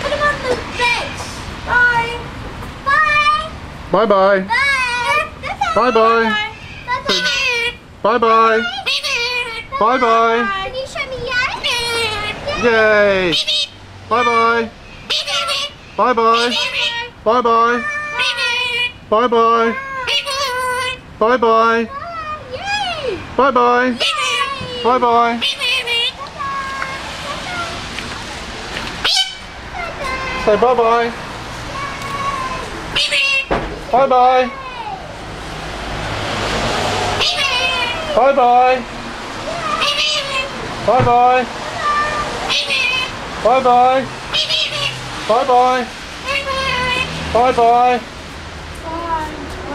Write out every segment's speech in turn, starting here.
Put him on the bench. Bye. Bye. Bye bye. Bye. Bye bye. Bye bye. Bye bye. Can you show me yes? Yay. Bye bye. Bye bye. Bye bye. Bye bye. Bye bye. Yay! Bye bye. Bye bye. Say bye bye. Bye bye. Bye bye. Bye bye. Bye bye. Bye bye. Bye bye.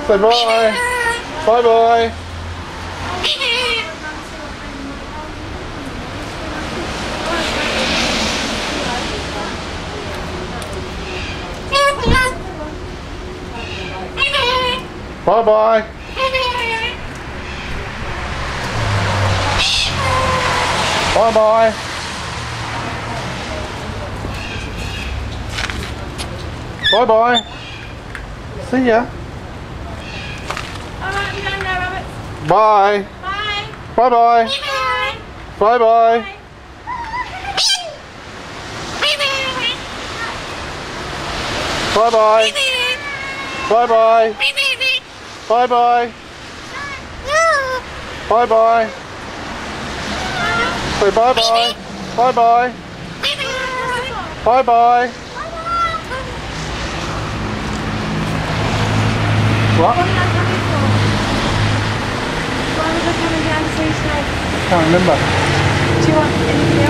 Say bye. Bye bye. Bye bye. Bye bye. Bye bye. See ya. Alright, I'm going now, Robert. Bye. Bye. Bye bye. Bye. Bye bye. Bye bye. Bye bye. Bye bye. Bye bye. Say bye bye. Bye bye. Bye bye. What? I coming down so slow? Can't remember. Do you want anything else?